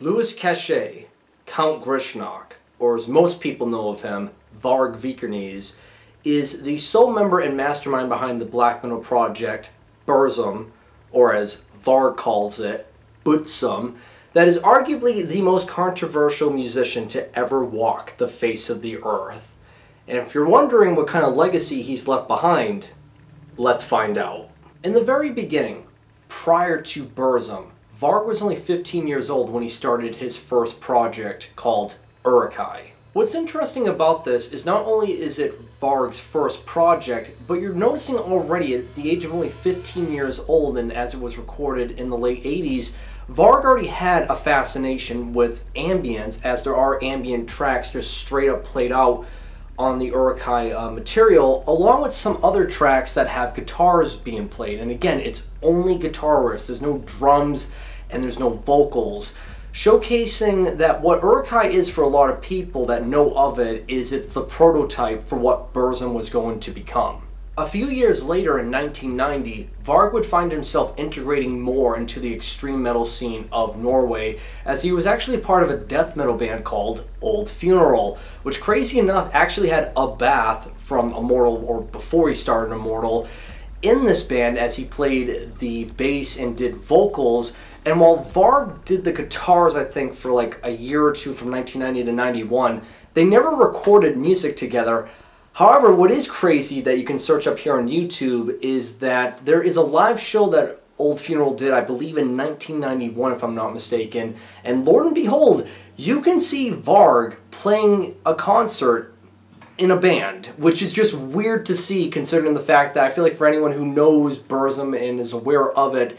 Louis Cachet, Count Grishnackh, or as most people know of him, Varg Vikernes, is the sole member and mastermind behind the black metal project Burzum, or as Varg calls it, Butzum, that is arguably the most controversial musician to ever walk the face of the earth. And if you're wondering what kind of legacy he's left behind, let's find out. In the very beginning, prior to Burzum, Varg was only 15 years old when he started his first project called Uruk-hai. What's interesting about this is not only is it Varg's first project, but you're noticing already at the age of only 15 years old and as it was recorded in the late 80s, Varg already had a fascination with ambience as there are ambient tracks just straight up played out on the Uruk-hai uh, material, along with some other tracks that have guitars being played. And again, it's only guitar riffs. There's no drums and there's no vocals. Showcasing that what Uruk-hai is for a lot of people that know of it is it's the prototype for what Burzum was going to become. A few years later in 1990, Varg would find himself integrating more into the extreme metal scene of Norway as he was actually part of a death metal band called Old Funeral, which crazy enough actually had Abbath from Immortal or before he started Immortal in this band as he played the bass and did vocals. And while Varg did the guitars, I think, for like a year or two from 1990 to 91, they never recorded music together. However, what is crazy that you can search up here on YouTube is that there is a live show that Old Funeral did, I believe in 1991 if I'm not mistaken, and Lord and behold, you can see Varg playing a concert in a band, which is just weird to see considering the fact that I feel like for anyone who knows Burzum and is aware of it,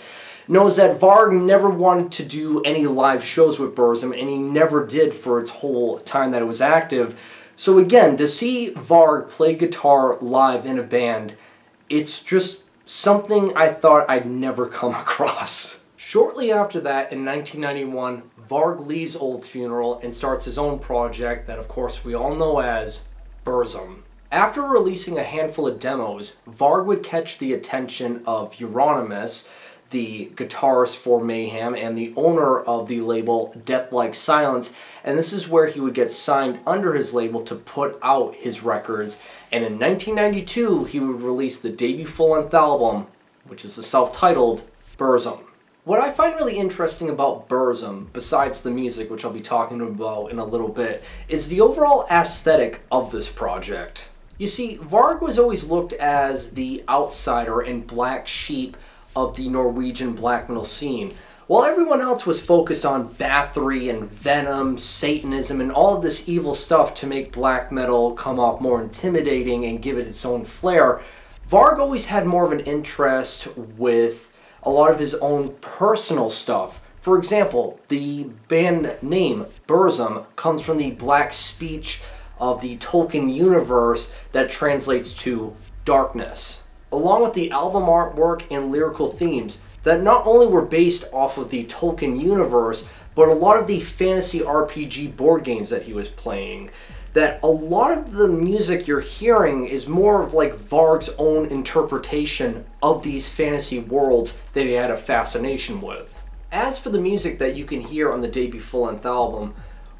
knows that Varg never wanted to do any live shows with Burzum, and he never did for its whole time that it was active. So again, to see Varg play guitar live in a band, it's just something I thought I'd never come across. Shortly after that, in 1991, Varg leaves Old Funeral and starts his own project that of course we all know as Burzum. After releasing a handful of demos, Varg would catch the attention of Euronymous, the guitarist for Mayhem and the owner of the label Death Like Silence, and this is where he would get signed under his label to put out his records. And in 1992, he would release the debut full-length album, which is the self-titled Burzum. What I find really interesting about Burzum, besides the music, which I'll be talking about in a little bit, is the overall aesthetic of this project. You see, Varg was always looked as the outsider and black sheep of the Norwegian black metal scene. While everyone else was focused on Bathory and Venom, Satanism, and all of this evil stuff to make black metal come off more intimidating and give it its own flair, Varg always had more of an interest with a lot of his own personal stuff. For example, the band name Burzum comes from the black speech of the Tolkien universe that translates to darkness along with the album artwork and lyrical themes that not only were based off of the Tolkien universe, but a lot of the fantasy RPG board games that he was playing. That a lot of the music you're hearing is more of like Varg's own interpretation of these fantasy worlds that he had a fascination with. As for the music that you can hear on the debut full-length album,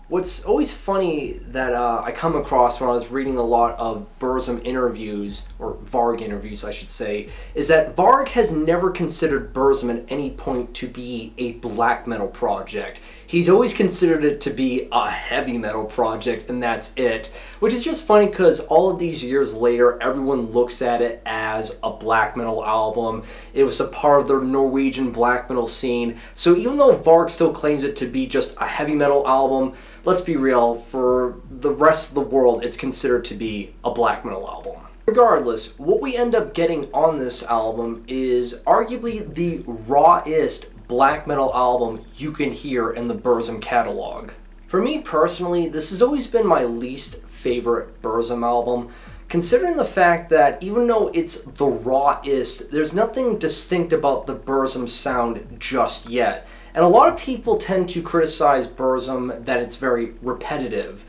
What's always funny that uh, I come across when I was reading a lot of Burzum interviews, or Varg interviews, I should say, is that Varg has never considered Burzum at any point to be a black metal project. He's always considered it to be a heavy metal project, and that's it. Which is just funny because all of these years later, everyone looks at it as a black metal album. It was a part of the Norwegian black metal scene. So even though Varg still claims it to be just a heavy metal album, let's be real, for the rest of the world, it's considered to be a black metal album. Regardless, what we end up getting on this album is arguably the rawest black metal album you can hear in the Burzum catalog. For me personally, this has always been my least favorite Burzum album, considering the fact that even though it's the rawest, there's nothing distinct about the Burzum sound just yet. And a lot of people tend to criticize Burzum that it's very repetitive.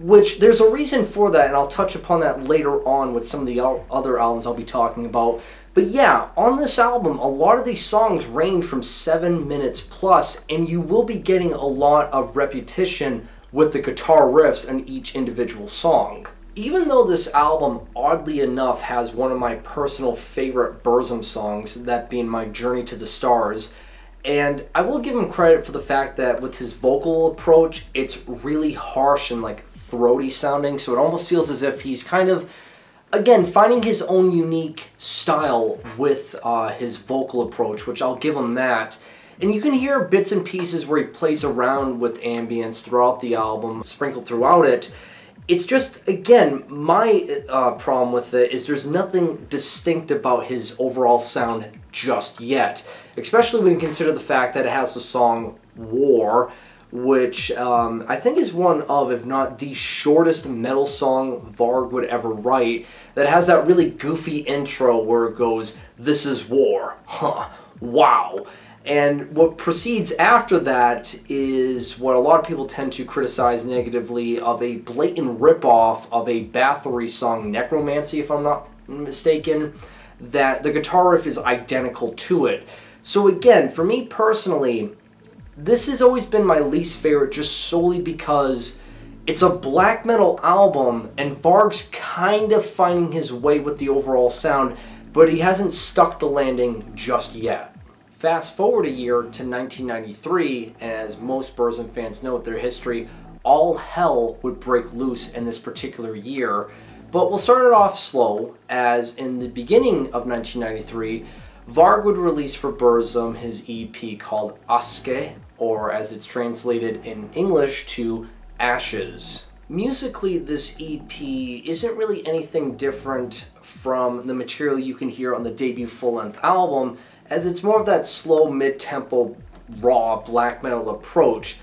which there's a reason for that, and I'll touch upon that later on with some of the other albums I'll be talking about. But yeah, on this album, a lot of these songs range from seven minutes plus, and you will be getting a lot of repetition with the guitar riffs in each individual song. Even though this album, oddly enough, has one of my personal favorite Burzum songs, that being My Journey to the Stars, and I will give him credit for the fact that with his vocal approach, it's really harsh and like throaty sounding, so it almost feels as if he's kind of, again, finding his own unique style with uh, his vocal approach, which I'll give him that. And you can hear bits and pieces where he plays around with ambience throughout the album, sprinkled throughout it. It's just, again, my uh, problem with it is there's nothing distinct about his overall sound just yet. Especially when you consider the fact that it has the song War, which um, I think is one of, if not the shortest metal song Varg would ever write, that has that really goofy intro where it goes, This is War. Huh. Wow. And what proceeds after that is what a lot of people tend to criticize negatively of a blatant ripoff of a Bathory song, Necromancy, if I'm not mistaken, that the guitar riff is identical to it. So again, for me personally, this has always been my least favorite just solely because it's a black metal album and Varg's kind of finding his way with the overall sound, but he hasn't stuck the landing just yet. Fast forward a year to 1993, and as most Burzum fans know with their history, all hell would break loose in this particular year. But we'll start it off slow, as in the beginning of 1993, Varg would release for Burzum his EP called Aske, or as it's translated in English to Ashes. Musically, this EP isn't really anything different from the material you can hear on the debut full-length album, as it's more of that slow mid-tempo raw black metal approach.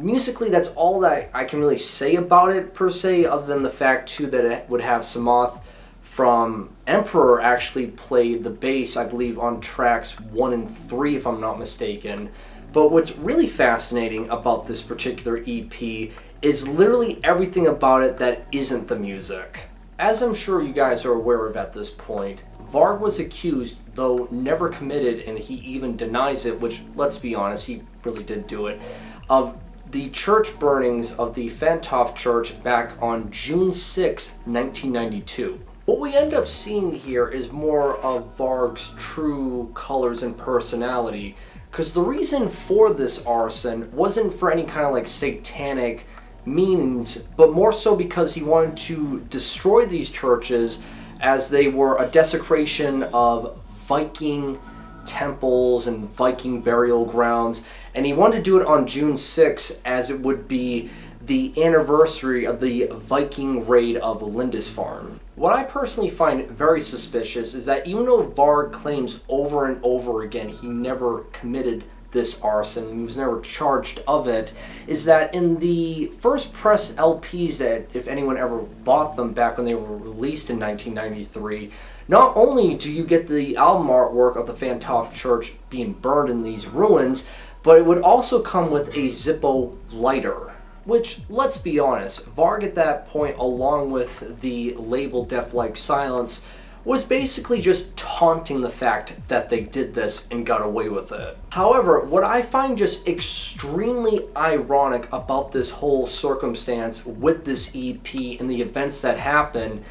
Musically, that's all that I can really say about it per se, other than the fact too that it would have Samoth from Emperor actually play the bass, I believe, on tracks one and three, if I'm not mistaken. But what's really fascinating about this particular EP is literally everything about it that isn't the music. As I'm sure you guys are aware of at this point, Varg was accused, though never committed, and he even denies it, which, let's be honest, he really did do it, of the church burnings of the Fantoft Church back on June 6, 1992. What we end up seeing here is more of Varg's true colors and personality, because the reason for this arson wasn't for any kind of like satanic means, but more so because he wanted to destroy these churches as they were a desecration of Viking temples and Viking burial grounds. And he wanted to do it on June 6 as it would be the anniversary of the Viking raid of Lindisfarne. What I personally find very suspicious is that even though Varg claims over and over again he never committed this arson, he was never charged of it, is that in the first press LPs that, if anyone ever bought them back when they were released in 1993, not only do you get the album artwork of the Fantoft Church being burned in these ruins, but it would also come with a Zippo lighter. Which, let's be honest, Varg at that point, along with the label Death Like Silence, was basically just taunting the fact that they did this and got away with it. However, what I find just extremely ironic about this whole circumstance with this EP and the events that happened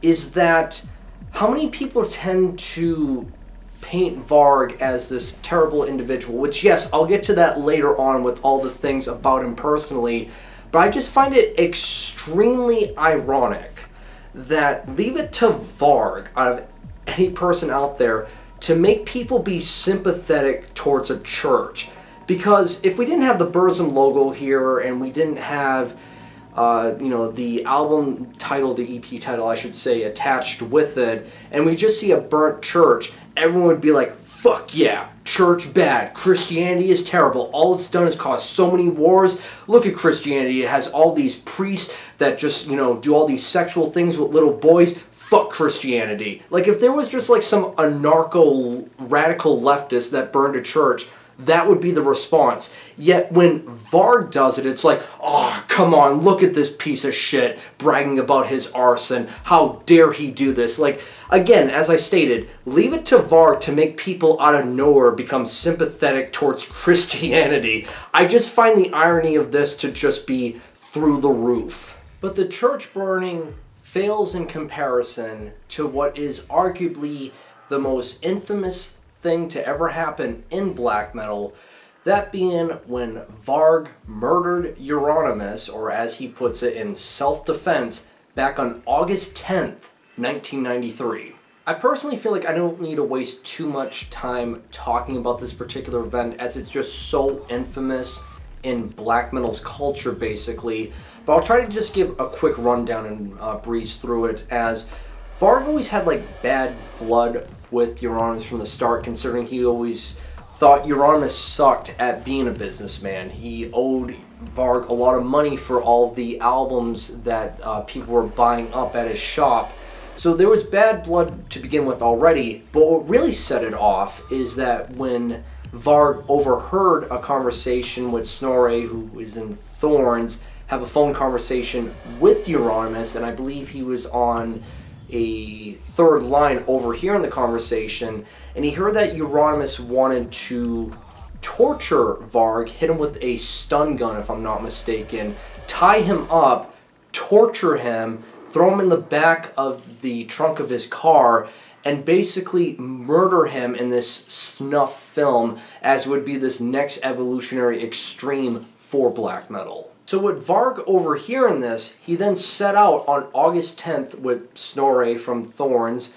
is that how many people tend to paint Varg as this terrible individual, which yes, I'll get to that later on with all the things about him personally, but I just find it extremely ironic that leave it to Varg, out of any person out there, to make people be sympathetic towards a church. Because if we didn't have the Burzum logo here and we didn't have, uh, you know, the album title, the EP title, I should say, attached with it, and we just see a burnt church, everyone would be like, fuck yeah, church bad, Christianity is terrible, all it's done is cause so many wars. Look at Christianity, it has all these priests that just, you know, do all these sexual things with little boys. Fuck Christianity. Like, if there was just like some anarcho radical leftist that burned a church, that would be the response. Yet when Varg does it, it's like, oh, come on, look at this piece of shit bragging about his arson. How dare he do this? Like, again, as I stated, leave it to Varg to make people out of nowhere become sympathetic towards Christianity. I just find the irony of this to just be through the roof. But the church burning fails in comparison to what is arguably the most infamous thing to ever happen in black metal, that being when Varg murdered Euronymous, or as he puts it in self-defense, back on August 10th, 1993. I personally feel like I don't need to waste too much time talking about this particular event as it's just so infamous in black metal's culture basically, but I'll try to just give a quick rundown and uh, breeze through it as Varg always had like bad blood with Euronymous from the start, considering he always thought Euronymous sucked at being a businessman. He owed Varg a lot of money for all the albums that uh, people were buying up at his shop. So there was bad blood to begin with already, but what really set it off is that when Varg overheard a conversation with Snorre, who is in Thorns, have a phone conversation with Euronymous, and I believe he was on a third line over here in the conversation, and he heard that Euronymous wanted to torture Varg, hit him with a stun gun, if I'm not mistaken, tie him up, torture him, throw him in the back of the trunk of his car, and basically murder him in this snuff film as would be this next evolutionary extreme for black metal. So with Varg overhearing this, he then set out on August 10th with Snorre from Thorns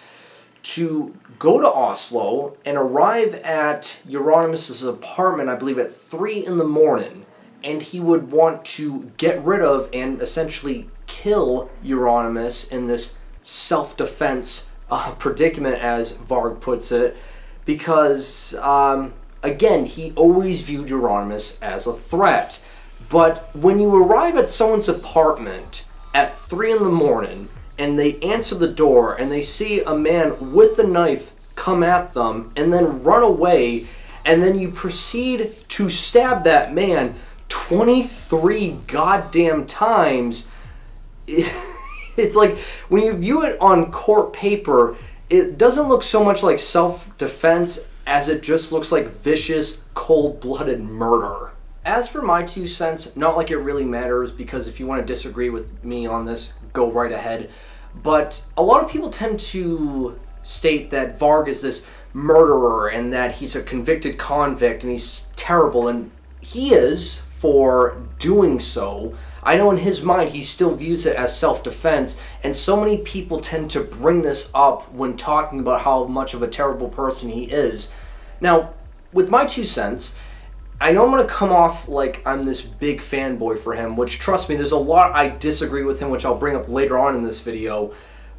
to go to Oslo and arrive at Euronymous' apartment, I believe at 3 in the morning. And he would want to get rid of and essentially kill Euronymous in this self-defense uh, predicament, as Varg puts it, because, um, again, he always viewed Euronymous as a threat. But when you arrive at someone's apartment at 3 in the morning and they answer the door and they see a man with a knife come at them and then run away and then you proceed to stab that man 23 goddamn times it's like when you view it on court paper it doesn't look so much like self-defense as it just looks like vicious cold-blooded murder as for my two cents, not like it really matters because if you want to disagree with me on this, go right ahead. But a lot of people tend to state that Varg is this murderer and that he's a convicted convict and he's terrible, and he is for doing so. I know in his mind he still views it as self-defense, and so many people tend to bring this up when talking about how much of a terrible person he is. Now, with my two cents, I know I'm going to come off like I'm this big fanboy for him, which trust me, there's a lot I disagree with him, which I'll bring up later on in this video.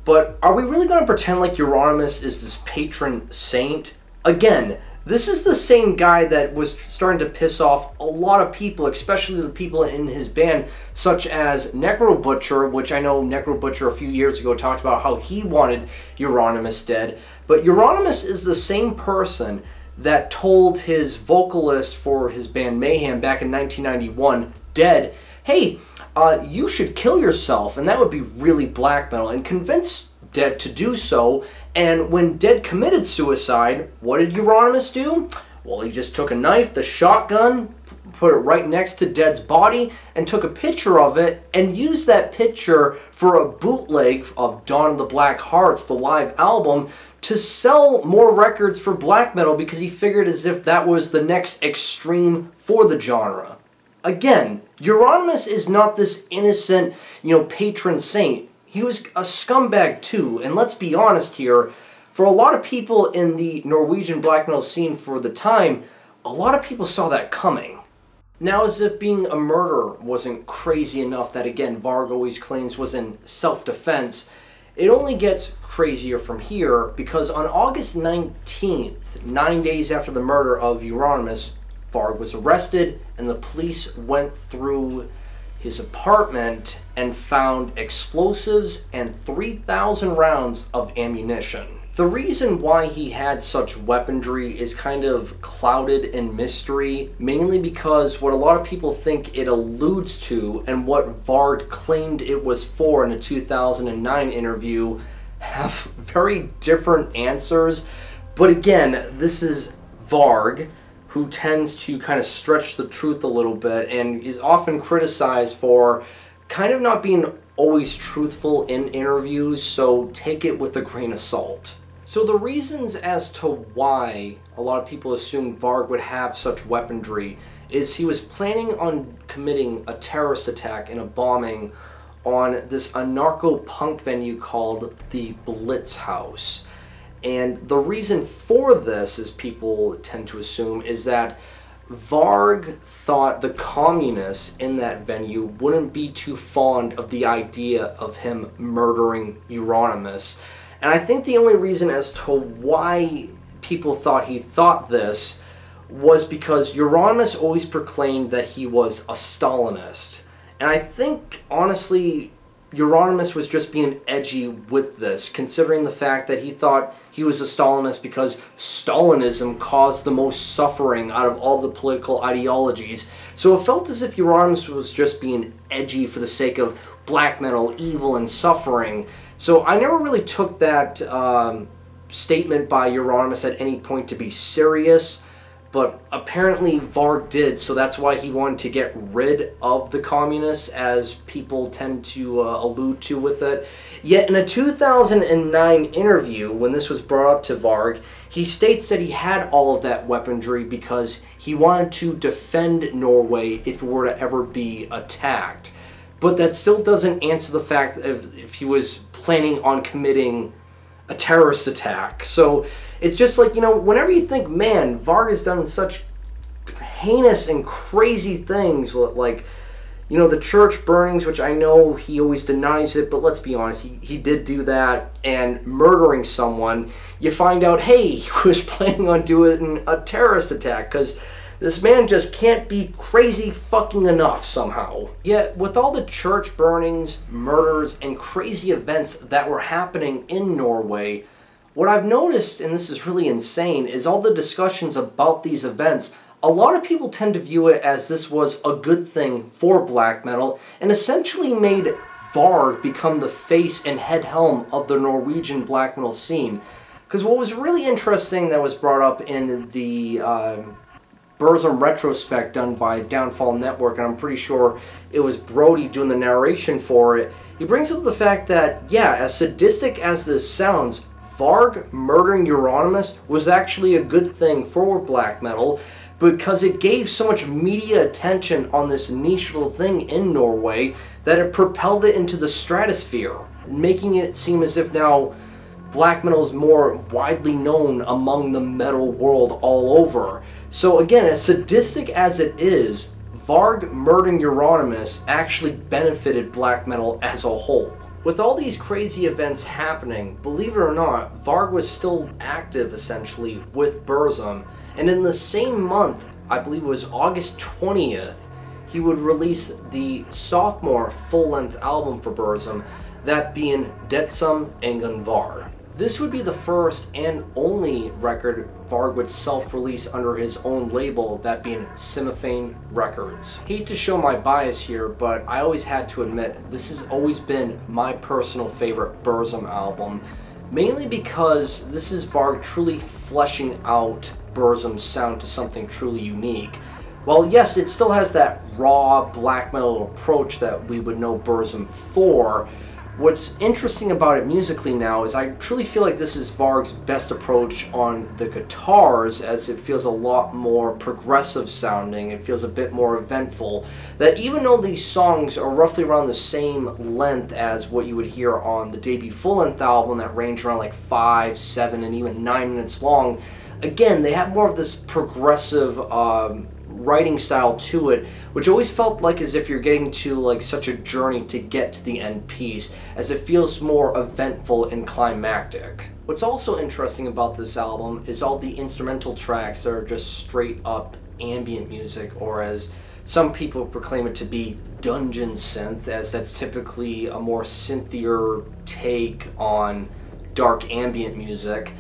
But are we really going to pretend like Euronymous is this patron saint? Again, this is the same guy that was starting to piss off a lot of people, especially the people in his band, such as Necro Butcher, which I know Necro Butcher a few years ago talked about how he wanted Euronymous dead. But Euronymous is the same person that told his vocalist for his band Mayhem back in 1991, Dead, hey, uh, you should kill yourself, and that would be really black metal, and convince Dead to do so. And when Dead committed suicide, what did Euronymous do? Well, he just took a knife, the shotgun, put it right next to Dead's body, and took a picture of it, and used that picture for a bootleg of Dawn of the Black Hearts, the live album, to sell more records for black metal because he figured as if that was the next extreme for the genre. Again, Euronymous is not this innocent, you know, patron saint. He was a scumbag too, and let's be honest here, for a lot of people in the Norwegian black metal scene for the time, a lot of people saw that coming. Now, as if being a murderer wasn't crazy enough that, again, Varg always claims was in self-defense, it only gets crazier from here because on August 19th, nine days after the murder of Euronymous, Varg was arrested and the police went through his apartment and found explosives and 3,000 rounds of ammunition. The reason why he had such weaponry is kind of clouded in mystery, mainly because what a lot of people think it alludes to and what Varg claimed it was for in a 2009 interview have very different answers. But again, this is Varg, who tends to kind of stretch the truth a little bit and is often criticized for kind of not being always truthful in interviews, so take it with a grain of salt. So the reasons as to why a lot of people assume Varg would have such weaponry is he was planning on committing a terrorist attack and a bombing on this anarcho-punk venue called the Blitz House. And the reason for this, as people tend to assume, is that Varg thought the communists in that venue wouldn't be too fond of the idea of him murdering Euronymous and I think the only reason as to why people thought he thought this was because Euronymous always proclaimed that he was a Stalinist. And I think, honestly, Euronymous was just being edgy with this, considering the fact that he thought he was a Stalinist because Stalinism caused the most suffering out of all the political ideologies. So it felt as if Euronymous was just being edgy for the sake of black metal, evil, and suffering. So I never really took that um, statement by Euronymous at any point to be serious, but apparently Varg did, so that's why he wanted to get rid of the communists, as people tend to uh, allude to with it. Yet in a 2009 interview, when this was brought up to Varg, he states that he had all of that weaponry because he wanted to defend Norway if it were to ever be attacked. But that still doesn't answer the fact of if he was planning on committing a terrorist attack. So it's just like, you know, whenever you think, man, Varg's done such heinous and crazy things, like, you know, the church burnings, which I know he always denies it, but let's be honest, he, he did do that, and murdering someone, you find out, hey, he was planning on doing a terrorist attack, because this man just can't be crazy fucking enough somehow. Yet, with all the church burnings, murders, and crazy events that were happening in Norway, what I've noticed, and this is really insane, is all the discussions about these events a lot of people tend to view it as this was a good thing for black metal and essentially made Varg become the face and head helm of the Norwegian black metal scene. Because what was really interesting that was brought up in the uh, Burzum retrospect done by Downfall Network, and I'm pretty sure it was Brody doing the narration for it. He brings up the fact that, yeah, as sadistic as this sounds, Varg murdering Euronymous was actually a good thing for black metal because it gave so much media attention on this niche little thing in Norway that it propelled it into the stratosphere, making it seem as if now black metal is more widely known among the metal world all over. So again, as sadistic as it is, Varg murdering Euronymous actually benefited black metal as a whole. With all these crazy events happening, believe it or not, Varg was still active essentially with Burzum, and in the same month, I believe it was August 20th, he would release the sophomore full-length album for Burzum, that being Dødsdom Ingen Var. This would be the first and only record Varg would self-release under his own label, that being Cymophane Records. Hate to show my bias here, but I always had to admit this has always been my personal favorite Burzum album, mainly because this is Varg truly fleshing out Burzum's sound to something truly unique. While yes, it still has that raw black metal approach that we would know Burzum for, What's interesting about it musically now is I truly feel like this is Varg's best approach on the guitars as it feels a lot more progressive sounding, it feels a bit more eventful. That even though these songs are roughly around the same length as what you would hear on the debut full-length album that range around like 5, 7, and even 9 minutes long, again, they have more of this progressive um, writing style to it, which always felt like as if you're getting to like such a journey to get to the end piece, as it feels more eventful and climactic. What's also interesting about this album is all the instrumental tracks that are just straight up ambient music, or as some people proclaim it to be dungeon synth, as that's typically a more synthier take on dark ambient music.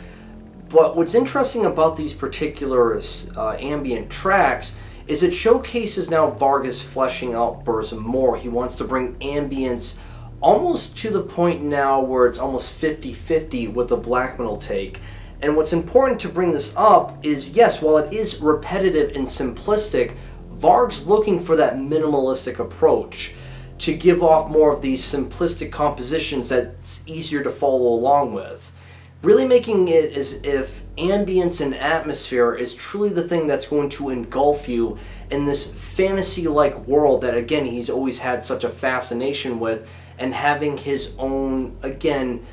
But what's interesting about these particular uh, ambient tracks is it showcases now Varg's fleshing out Burzum more. He wants to bring ambience almost to the point now where it's almost 50-50 with the black metal take. And what's important to bring this up is yes, while it is repetitive and simplistic, Varg's looking for that minimalistic approach to give off more of these simplistic compositions that's easier to follow along with. Really making it as if ambience and atmosphere is truly the thing that's going to engulf you in this fantasy-like world that again he's always had such a fascination with and having his own again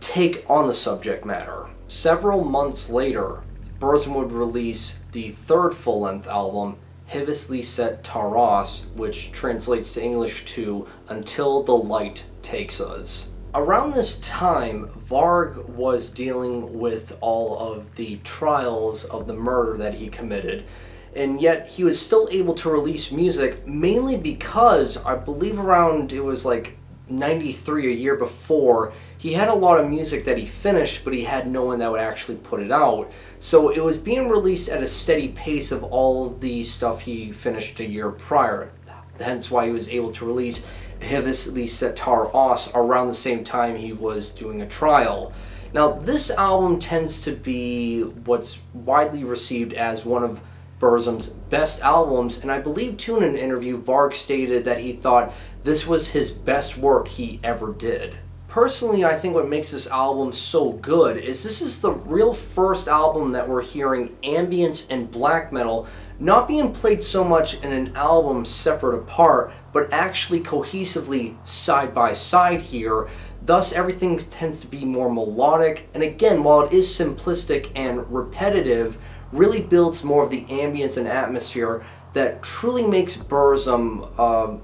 take on the subject matter. Several months later, Burzum would release the third full-length album, Hvis lyset tar oss, which translates to English to Until the Light Takes Us. Around this time, Varg was dealing with all of the trials of the murder that he committed, and yet he was still able to release music mainly because I believe around it was like 93 a year before he had a lot of music that he finished but he had no one that would actually put it out. So it was being released at a steady pace of all the stuff he finished a year prior. Hence why he was able to release Hvis lyset tar oss around the same time he was doing a trial now this album tends to be what's widely received as one of Burzum's best albums, and I believe too in an interview, Varg stated that he thought this was his best work he ever did. Personally, I think what makes this album so good is this is the real first album that we're hearing ambience and black metal not being played so much in an album separate apart, but actually cohesively side by side here. Thus, everything tends to be more melodic, and again, while it is simplistic and repetitive, really builds more of the ambience and atmosphere that truly makes Burzum um,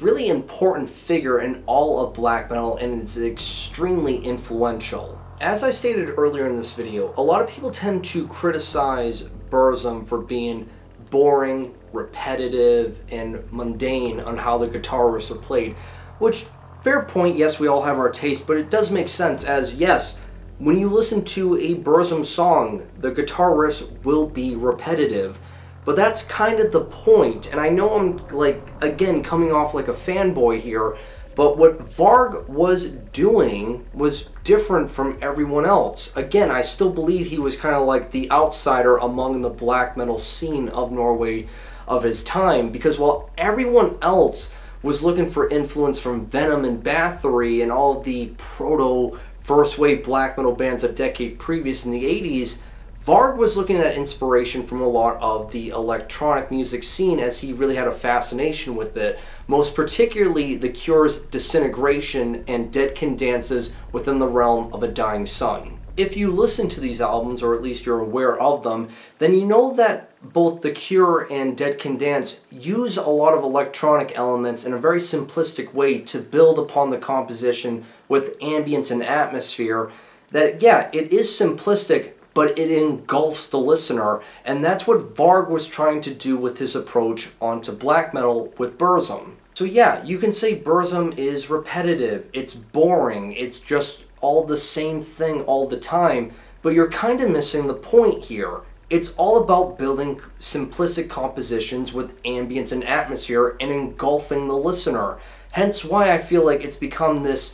really important figure in all of black metal and it's extremely influential. As I stated earlier in this video, a lot of people tend to criticize Burzum for being boring, repetitive, and mundane on how the guitarists are played, which, fair point, yes, we all have our taste, but it does make sense as, yes, when you listen to a Burzum song, the guitar riffs will be repetitive, but that's kind of the point. point, and I know I'm, like, again, coming off like a fanboy here, but what Varg was doing was different from everyone else. Again, I still believe he was kind of like the outsider among the black metal scene of Norway of his time, because while everyone else was looking for influence from Venom and Bathory and all the proto first wave black metal bands a decade previous in the 80s, Varg was looking at inspiration from a lot of the electronic music scene as he really had a fascination with it, most particularly The Cure's Disintegration and Dead Can Dance's Within the Realm of a Dying Sun. If you listen to these albums, or at least you're aware of them, then you know that both The Cure and Dead Can Dance use a lot of electronic elements in a very simplistic way to build upon the composition with ambience and atmosphere that, yeah, it is simplistic, but it engulfs the listener, and that's what Varg was trying to do with his approach onto black metal with Burzum. So yeah, you can say Burzum is repetitive, it's boring, it's just all the same thing all the time, but you're kind of missing the point here. It's all about building simplistic compositions with ambience and atmosphere and engulfing the listener. Hence why I feel like it's become this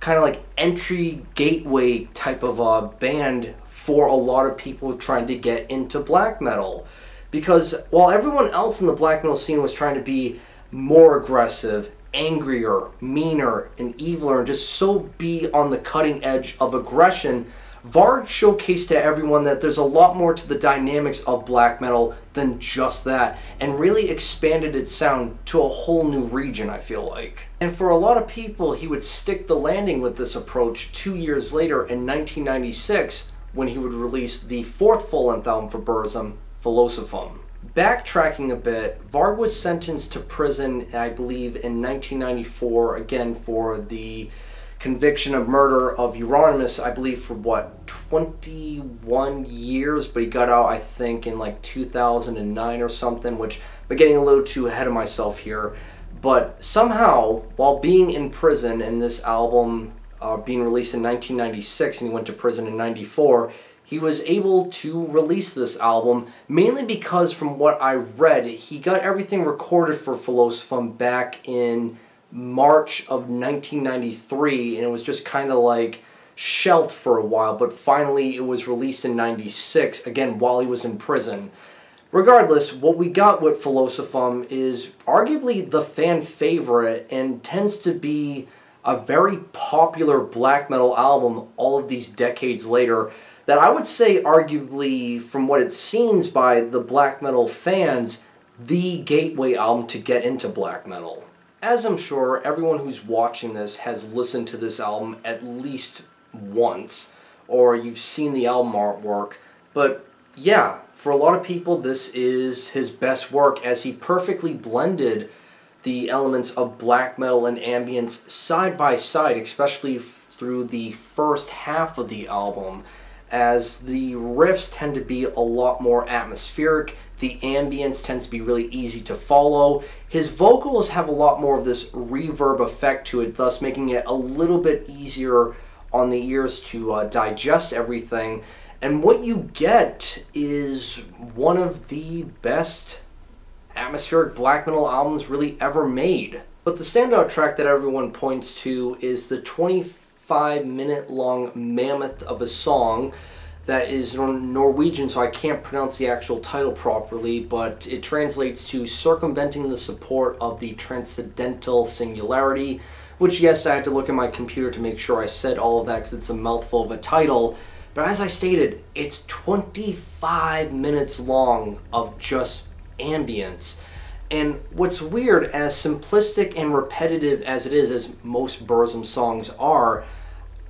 kind of like entry gateway type of a band for a lot of people trying to get into black metal. Because while everyone else in the black metal scene was trying to be more aggressive, angrier, meaner, and eviler, and just so be on the cutting edge of aggression, Varg showcased to everyone that there's a lot more to the dynamics of black metal than just that, and really expanded its sound to a whole new region, I feel like. And for a lot of people, he would stick the landing with this approach two years later in 1996 when he would release the fourth full-length album for Burzum, Filosofem. Backtracking a bit, Varg was sentenced to prison, I believe, in 1994, again for the conviction of murder of Euronymous, I believe, for what, 21 years, but he got out, I think, in like 2009 or something, which I'm getting a little too ahead of myself here. But somehow, while being in prison, and this album uh, being released in 1996 and he went to prison in 94, he was able to release this album mainly because from what I read, he got everything recorded for Filosofem back in March of 1993 and it was just kind of like shelved for a while, but finally it was released in 96, again while he was in prison. Regardless, what we got with Filosofem is arguably the fan favorite and tends to be a very popular black metal album all of these decades later that I would say arguably from what it seems by the black metal fans the gateway album to get into black metal. As I'm sure everyone who's watching this has listened to this album at least once or you've seen the album artwork, but yeah, for a lot of people, this is his best work as he perfectly blended the elements of black metal and ambience side by side, especially through the first half of the album, as the riffs tend to be a lot more atmospheric, the ambience tends to be really easy to follow. His vocals have a lot more of this reverb effect to it, thus making it a little bit easier on the ears to uh, digest everything. And what you get is one of the best atmospheric black metal albums really ever made. But the standout track that everyone points to is the 25 minute long mammoth of a song that is Norwegian, so I can't pronounce the actual title properly, but it translates to Circumventing the Support of the Transcendental Singularity, which, yes, I had to look at my computer to make sure I said all of that because it's a mouthful of a title. But as I stated, it's 25 minutes long of just ambience. And what's weird, as simplistic and repetitive as it is, as most Burzum songs are,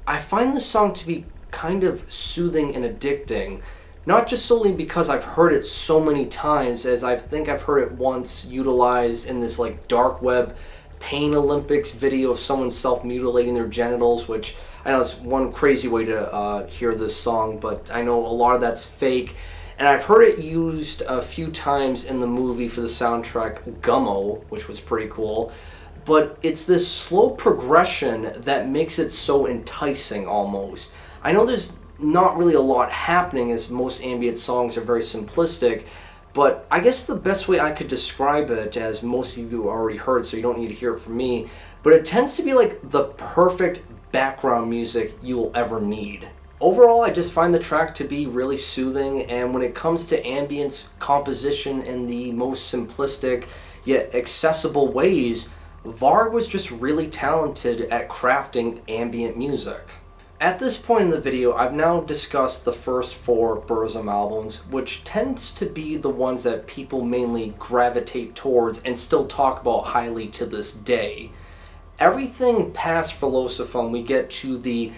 I find this song to be kind of soothing and addicting. Not just solely because I've heard it so many times, as I think I've heard it once utilized in this like dark web pain Olympics video of someone self-mutilating their genitals, which I know it's one crazy way to uh, hear this song, but I know a lot of that's fake. And I've heard it used a few times in the movie for the soundtrack Gummo, which was pretty cool. But it's this slow progression that makes it so enticing almost. I know there's not really a lot happening as most ambient songs are very simplistic, but I guess the best way I could describe it, as most of you already heard, so you don't need to hear it from me, but it tends to be like the perfect background music you will ever need. Overall, I just find the track to be really soothing, and when it comes to ambience composition in the most simplistic yet accessible ways, Varg was just really talented at crafting ambient music. At this point in the video, I've now discussed the first four Burzum albums, which tends to be the ones that people mainly gravitate towards and still talk about highly to this day. Everything past Filosofem, we get to the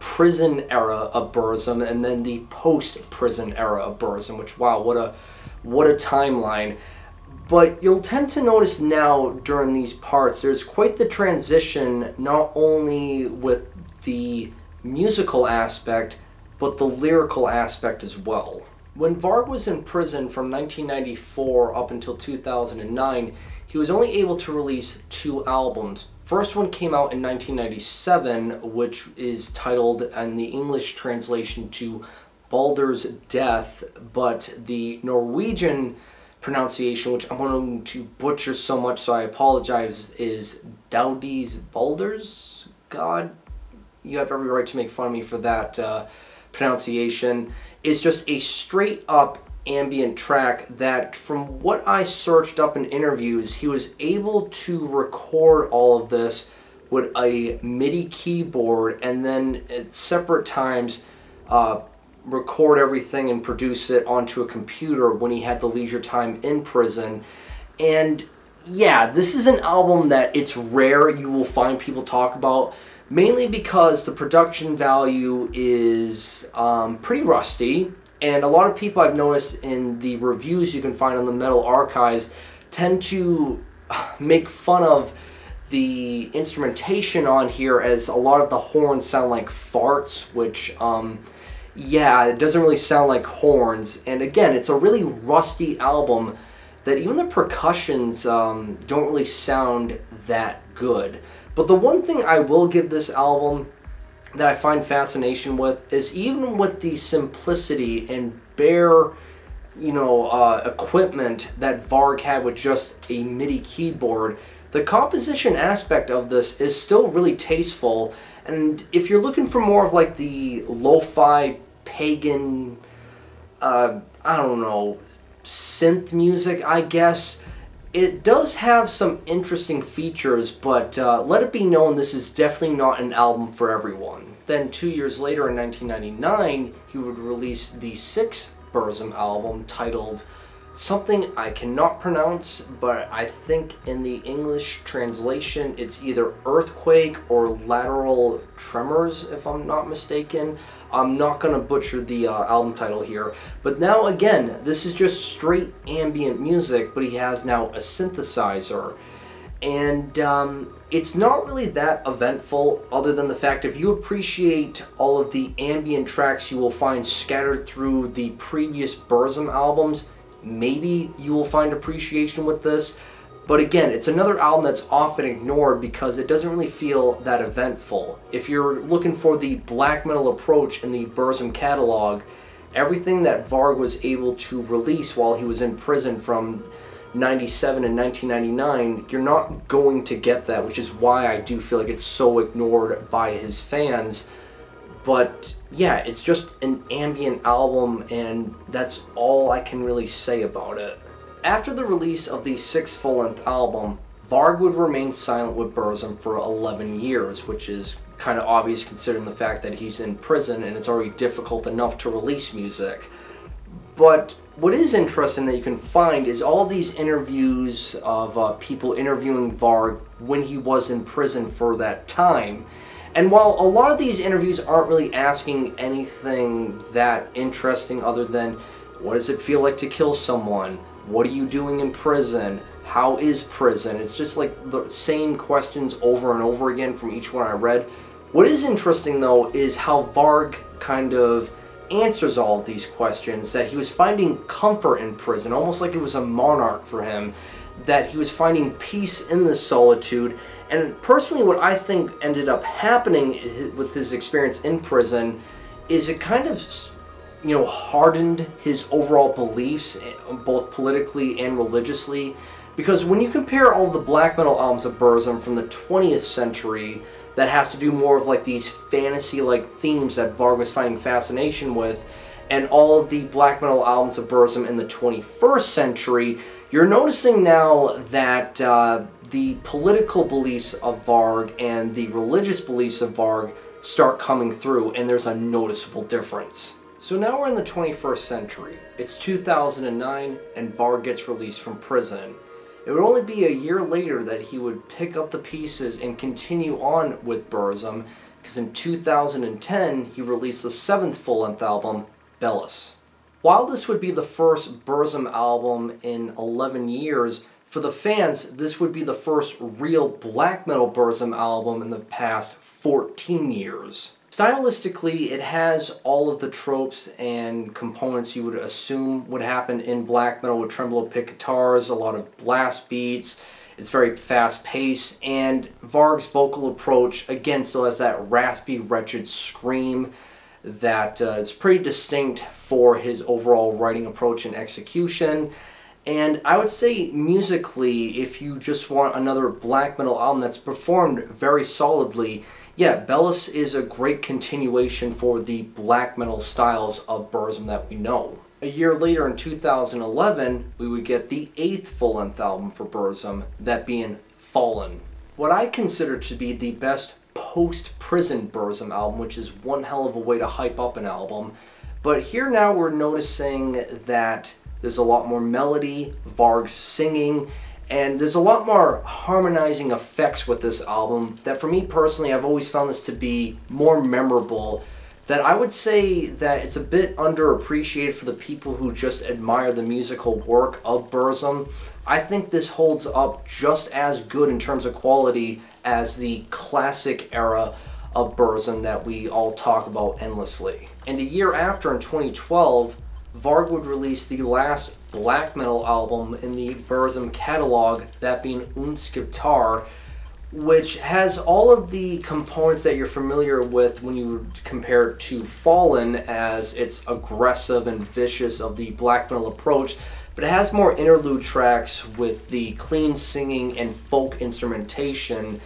prison era of Burzum and then the post-prison era of Burzum, which, wow, what a, what a timeline. But you'll tend to notice now during these parts, there's quite the transition, not only with the musical aspect, but the lyrical aspect as well. When Varg was in prison from 1994 up until 2009, he was only able to release two albums. First one came out in 1997, which is titled in the English translation to Baldur's Death, but the Norwegian pronunciation, which I'm going to butcher so much, so I apologize, is Dowdy's Baldur's God. You have every right to make fun of me for that uh, pronunciation, is just a straight up ambient track that from what I searched up in interviews, he was able to record all of this with a MIDI keyboard and then at separate times uh, record everything and produce it onto a computer when he had the leisure time in prison. And yeah, this is an album that it's rare you will find people talk about mainly because the production value is um, pretty rusty and a lot of people I've noticed in the reviews you can find on the Metal Archives tend to make fun of the instrumentation on here as a lot of the horns sound like farts, which, um, yeah, it doesn't really sound like horns. And again, it's a really rusty album that even the percussions um, don't really sound that good. But the one thing I will give this album that I find fascination with is even with the simplicity and bare, you know, uh, equipment that Varg had with just a MIDI keyboard, the composition aspect of this is still really tasteful. And if you're looking for more of like the lo-fi pagan, uh, I don't know, synth music, I guess, it does have some interesting features, but uh, let it be known this is definitely not an album for everyone. Then two years later in 1999, he would release the sixth Burzum album titled something I cannot pronounce, but I think in the English translation it's either Earthquake or Lateral Tremors, if I'm not mistaken. I'm not to butcher the uh, album title here, but now again, this is just straight ambient music, but he has now a synthesizer. And um, it's not really that eventful, other than the fact if you appreciate all of the ambient tracks you will find scattered through the previous Burzum albums, maybe you will find appreciation with this. But again, it's another album that's often ignored because it doesn't really feel that eventful. If you're looking for the black metal approach in the Burzum catalog, everything that Varg was able to release while he was in prison from 97 and 1999, you're not going to get that, which is why I do feel like it's so ignored by his fans. But yeah, it's just an ambient album, and that's all I can really say about it. After the release of the sixth full-length album, Varg would remain silent with Burzum for 11 years, which is kind of obvious considering the fact that he's in prison and it's already difficult enough to release music. But what is interesting that you can find is all these interviews of uh, people interviewing Varg when he was in prison for that time. And while a lot of these interviews aren't really asking anything that interesting other than what does it feel like to kill someone? What are you doing in prison? How is prison? It's just like the same questions over and over again from each one I read. What is interesting though is how Varg kind of answers all of these questions, that he was finding comfort in prison, almost like it was a monarch for him, that he was finding peace in the solitude. And personally, what I think ended up happening with his experience in prison is it kind of you know, hardened his overall beliefs, eh, both politically and religiously. Because when you compare all the black metal albums of Burzum from the 20th century, that has to do more of like these fantasy-like themes that Varg was finding fascination with, and all the black metal albums of Burzum in the 21st century, you're noticing now that uh, the political beliefs of Varg and the religious beliefs of Varg start coming through, and there's a noticeable difference. So now we're in the 21st century. It's 2009 and Varg gets released from prison. It would only be a year later that he would pick up the pieces and continue on with Burzum, because in 2010 he released the seventh full-length album, Belus. While this would be the first Burzum album in 11 years, for the fans, this would be the first real black metal Burzum album in the past 14 years. Stylistically, it has all of the tropes and components you would assume would happen in black metal with tremolo pick guitars, a lot of blast beats. It's very fast paced, and Varg's vocal approach again still has that raspy, wretched scream that uh, is pretty distinct for his overall writing approach and execution. And I would say musically, if you just want another black metal album that's performed very solidly, yeah, Belus is a great continuation for the black metal styles of Burzum that we know. A year later in 2011, we would get the eighth full-length album for Burzum, that being Fallen. What I consider to be the best post-prison Burzum album, which is one hell of a way to hype up an album. But here now we're noticing that there's a lot more melody, Varg's singing, and there's a lot more harmonizing effects with this album that for me personally, I've always found this to be more memorable that I would say that it's a bit underappreciated for the people who just admire the musical work of Burzum. I think this holds up just as good in terms of quality as the classic era of Burzum that we all talk about endlessly. And a year after, in 2012, Varg would release the last black metal album in the Burzum catalog, that being Umskiptar, which has all of the components that you're familiar with when you compare it to Fallen as its aggressive and vicious of the black metal approach, but it has more interlude tracks with the clean singing and folk instrumentation.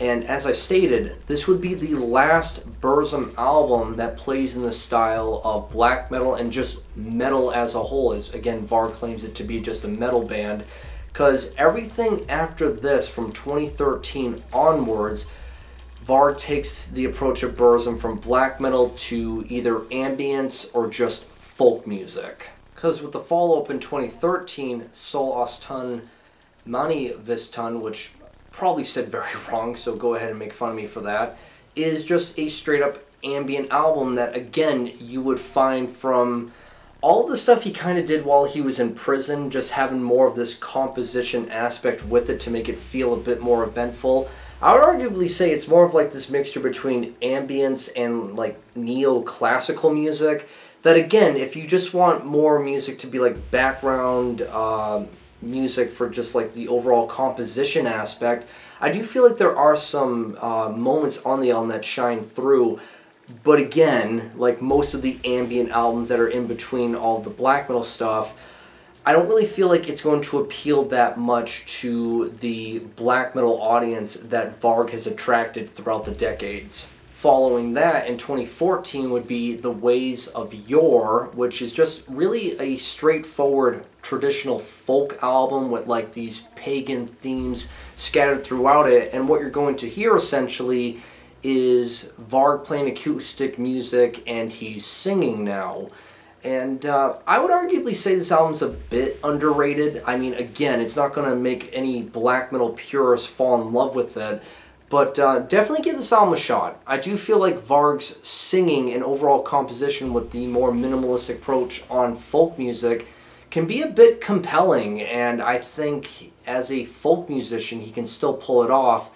And as I stated, this would be the last Burzum album that plays in the style of black metal and just metal as a whole, as again Varg claims it to be just a metal band because everything after this from 2013 onwards Varg takes the approach of Burzum from black metal to either ambience or just folk music. Because with the follow-up in 2013, Sôl austan Mâni vestan, which probably said very wrong, so go ahead and make fun of me for that, is just a straight-up ambient album that, again, you would find from all the stuff he kind of did while he was in prison, just having more of this composition aspect with it to make it feel a bit more eventful. I would arguably say it's more of like this mixture between ambience and like neoclassical music. That again, if you just want more music to be like background uh, music for just like the overall composition aspect, I do feel like there are some uh, moments on the album that shine through. But again, like most of the ambient albums that are in between all the black metal stuff, I don't really feel like it's going to appeal that much to the black metal audience that Varg has attracted throughout the decades. Following that, in 2014, would be The Ways of Yore, which is just really a straightforward traditional folk album with like these pagan themes scattered throughout it. And what you're going to hear essentially is Varg playing acoustic music and he's singing now. And uh, I would arguably say this album's a bit underrated. I mean, again, it's not going to make any black metal purists fall in love with it, but uh, definitely give this album a shot. I do feel like Varg's singing and overall composition with the more minimalistic approach on folk music can be a bit compelling, and I think as a folk musician, he can still pull it off.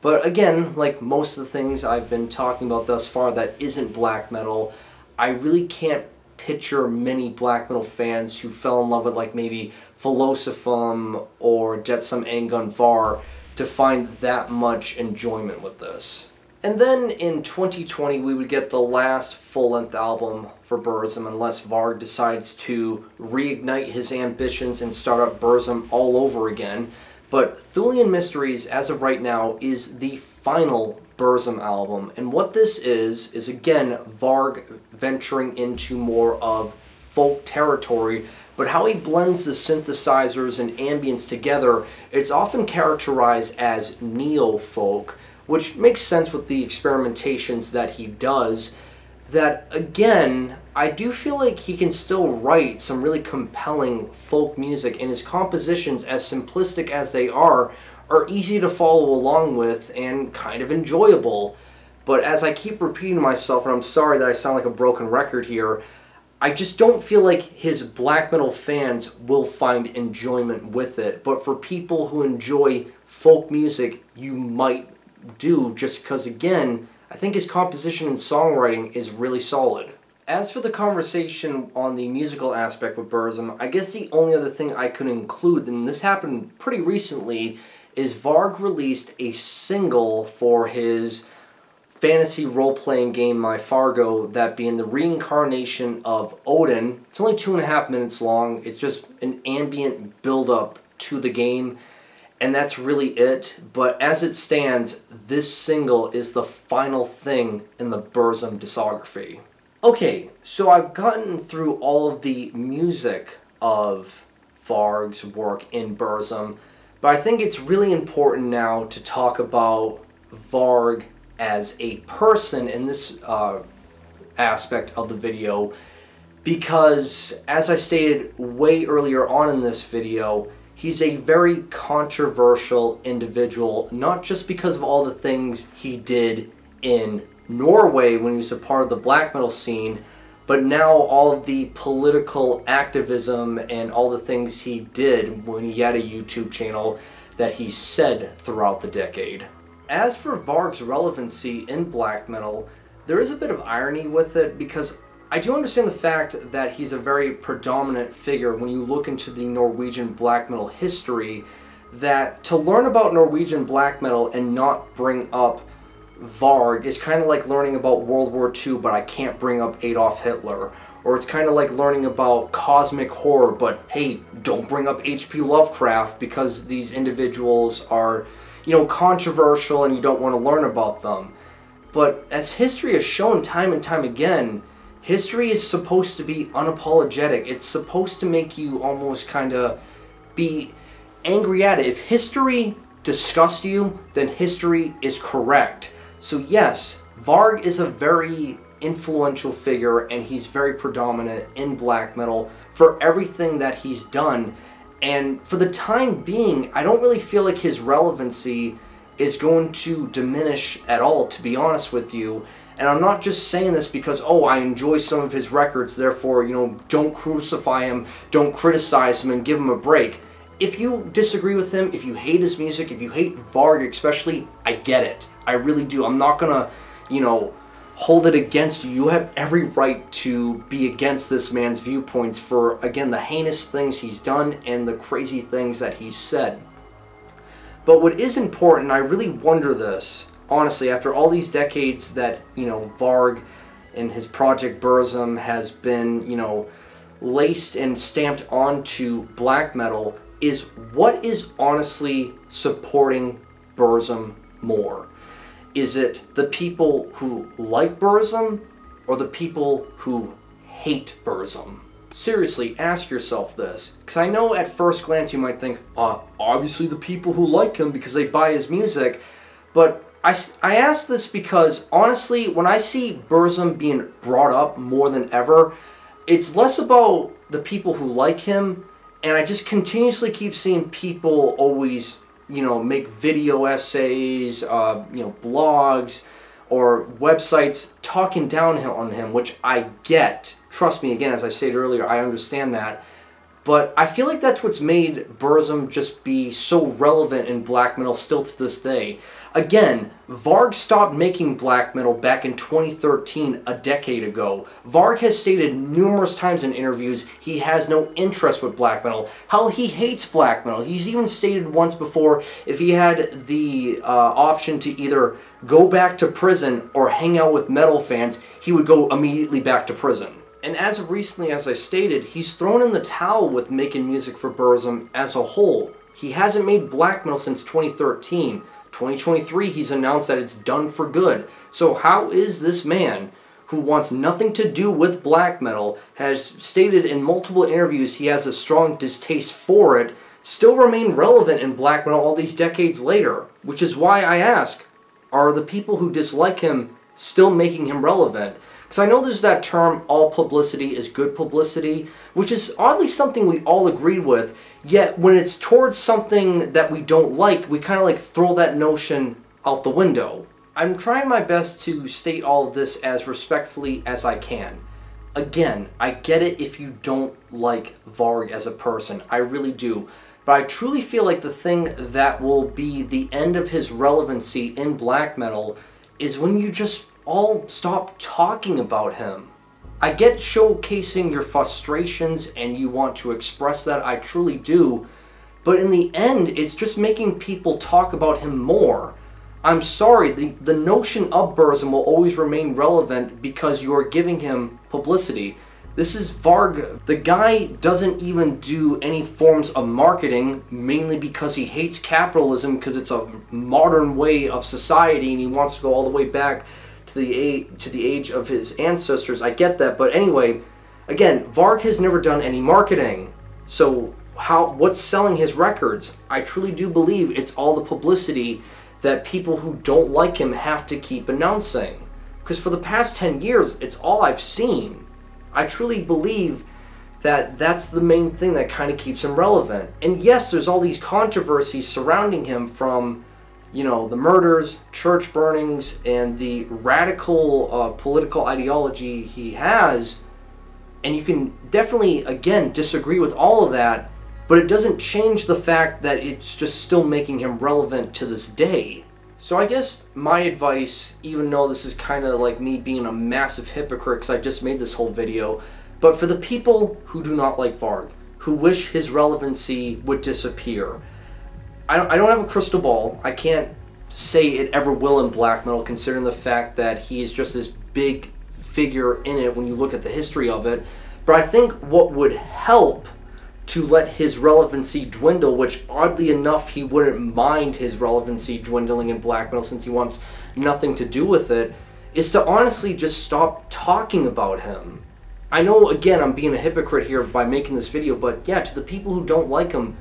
But again, like most of the things I've been talking about thus far that isn't black metal, I really can't picture many black metal fans who fell in love with like maybe Filosofem or Det som engang var to find that much enjoyment with this. And then in 2020 we would get the last full-length album for Burzum unless Varg decides to reignite his ambitions and start up Burzum all over again. But Thulêan Mysteries, as of right now, is the final Burzum album. And what this is, is again, Varg venturing into more of folk territory, but how he blends the synthesizers and ambience together, it's often characterized as neo-folk, which makes sense with the experimentations that he does, that again, I do feel like he can still write some really compelling folk music, and his compositions, as simplistic as they are, are easy to follow along with and kind of enjoyable. But as I keep repeating myself, and I'm sorry that I sound like a broken record here, I just don't feel like his black metal fans will find enjoyment with it. But for people who enjoy folk music, you might do just because, again, I think his composition and songwriting is really solid. As for the conversation on the musical aspect with Burzum, I guess the only other thing I could include, and this happened pretty recently, is Varg released a single for his fantasy role-playing game MYFAROG, that being the reincarnation of Odin. It's only two and a half minutes long. It's just an ambient build-up to the game and that's really it. But as it stands, this single is the final thing in the Burzum discography. Okay, so I've gotten through all of the music of Varg's work in Burzum, but I think it's really important now to talk about Varg as a person in this uh, aspect of the video because, as I stated way earlier on in this video, He's a very controversial individual, not just because of all the things he did in Norway when he was a part of the black metal scene, but now all of the political activism and all the things he did when he had a YouTube channel that he said throughout the decade. As for Varg's relevancy in black metal, there is a bit of irony with it because I do understand the fact that he's a very predominant figure when you look into the Norwegian black metal history. That to learn about Norwegian black metal and not bring up Varg is kind of like learning about World War II, but I can't bring up Adolf Hitler. Or it's kind of like learning about cosmic horror, but hey, don't bring up H.P. Lovecraft because these individuals are, you know, controversial and you don't want to learn about them. But as history has shown time and time again, history is supposed to be unapologetic. It's supposed to make you almost kind of be angry at it. If history disgusts you, then history is correct. So yes, Varg is a very influential figure and he's very predominant in black metal for everything that he's done. And for the time being, I don't really feel like his relevancy is going to diminish at all, to be honest with you. And I'm not just saying this because, oh, I enjoy some of his records, therefore, you know, don't crucify him, don't criticize him, and give him a break. If you disagree with him, if you hate his music, if you hate Varg especially, I get it. I really do. I'm not gonna, you know, hold it against you. You have every right to be against this man's viewpoints for, again, the heinous things he's done and the crazy things that he's said. But what is important, I really wonder this, honestly, after all these decades that, you know, Varg and his project Burzum has been, you know, laced and stamped onto black metal, is what is honestly supporting Burzum more? Is it the people who like Burzum or the people who hate Burzum? Seriously, ask yourself this. Because I know at first glance you might think, uh, obviously the people who like him because they buy his music. But I, I ask this because, honestly, when I see Burzum being brought up more than ever, it's less about the people who like him, and I just continuously keep seeing people always you know, make video essays, uh, you know, blogs, or websites talking down on him, which I get. Trust me, again, as I stated earlier, I understand that. But I feel like that's what's made Burzum just be so relevant in black metal still to this day. Again, Varg stopped making black metal back in 2013, a decade ago. Varg has stated numerous times in interviews he has no interest with black metal. Hell, he hates black metal. He's even stated once before if he had the uh, option to either go back to prison or hang out with metal fans, he would go immediately back to prison. And as of recently, as I stated, he's thrown in the towel with making music for Burzum as a whole. He hasn't made black metal since 2013. 2023, he's announced that it's done for good. So how is this man, who wants nothing to do with black metal, has stated in multiple interviews he has a strong distaste for it, still remain relevant in black metal all these decades later? Which is why I ask, are the people who dislike him still making him relevant? Because I know there's that term, all publicity is good publicity, which is oddly something we all agreed with, yet when it's towards something that we don't like, we kind of like throw that notion out the window. I'm trying my best to state all of this as respectfully as I can. Again, I get it if you don't like Varg as a person. I really do. But I truly feel like the thing that will be the end of his relevancy in black metal is when you just all stop talking about him. I get showcasing your frustrations and you want to express that, I truly do, but in the end, it's just making people talk about him more. I'm sorry, the, the notion of Burzum will always remain relevant because you are giving him publicity. This is Varg. The guy doesn't even do any forms of marketing, mainly because he hates capitalism because it's a modern way of society and he wants to go all the way back to the age, to the age of his ancestors. I get that, but anyway, again, Varg has never done any marketing. So how what's selling his records? I truly do believe it's all the publicity that people who don't like him have to keep announcing. Because for the past 10 years, it's all I've seen. I truly believe that that's the main thing that kind of keeps him relevant. And yes, there's all these controversies surrounding him from you know, the murders, church burnings, and the radical uh, political ideology he has. And you can definitely, again, disagree with all of that, but it doesn't change the fact that it's just still making him relevant to this day. So I guess my advice, even though this is kind of like me being a massive hypocrite because I just made this whole video, but for the people who do not like Varg, who wish his relevancy would disappear, I don't, I don't have a crystal ball. I can't say it ever will in black metal, considering the fact that he is just this big figure in it when you look at the history of it. But I think what would help to let his relevancy dwindle, which oddly enough he wouldn't mind his relevancy dwindling in black metal since he wants nothing to do with it, is to honestly just stop talking about him. I know again I'm being a hypocrite here by making this video, but yeah, to the people who don't like him,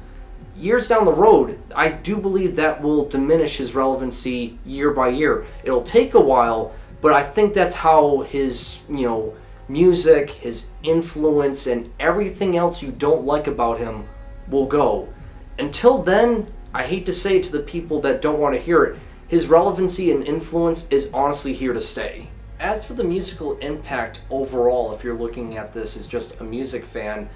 years down the road, I do believe that will diminish his relevancy year by year. It'll take a while, but I think that's how his, you know, music, his influence, and everything else you don't like about him will go. Until then, I hate to say to the people that don't want to hear it, his relevancy and influence is honestly here to stay. As for the musical impact overall, if you're looking at this as just a music fan,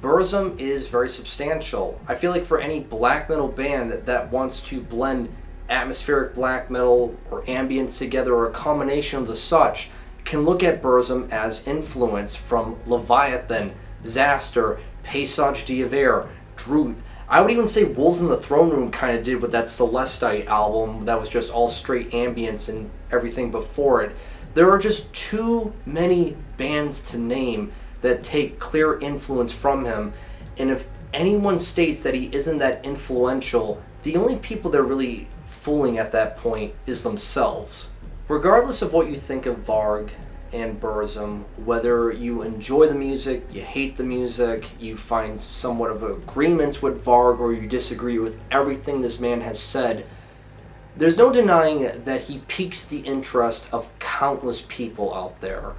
Burzum is very substantial. I feel like for any black metal band that wants to blend atmospheric black metal or ambience together or a combination of the such, can look at Burzum as influence from Leviathan, Xasthur, Paysage D'Hiver, Drudkh. I would even say Wolves in the Throne Room kind of did with that Celestite album that was just all straight ambience and everything before it. There are just too many bands to name that take clear influence from him, and if anyone states that he isn't that influential, the only people they're really fooling at that point is themselves. Regardless of what you think of Varg and Burzum, whether you enjoy the music, you hate the music, you find somewhat of agreements with Varg, or you disagree with everything this man has said, there's no denying that he piques the interest of countless people out there.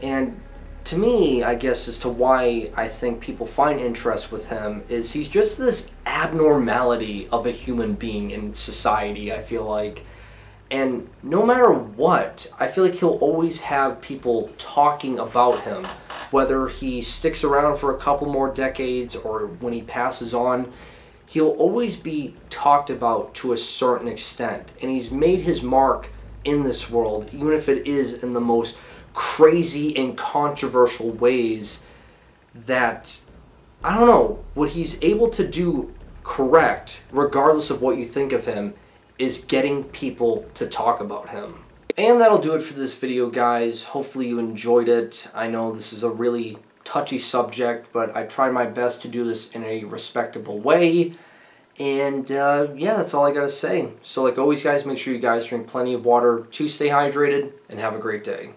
And to me, I guess, as to why I think people find interest with him is he's just this abnormality of a human being in society, I feel like. And no matter what, I feel like he'll always have people talking about him, whether he sticks around for a couple more decades or when he passes on. He'll always be talked about to a certain extent, and he's made his mark in this world, even if it is in the most crazy and controversial ways that I don't know what he's able to do correct, regardless of what you think of him, is getting people to talk about him. And that'll do it for this video, guys. Hopefully you enjoyed it. I know this is a really touchy subject, but I tried my best to do this in a respectable way. And uh, yeah, that's all I gotta say. So like always, guys, make sure you guys drink plenty of water to stay hydrated, and have a great day.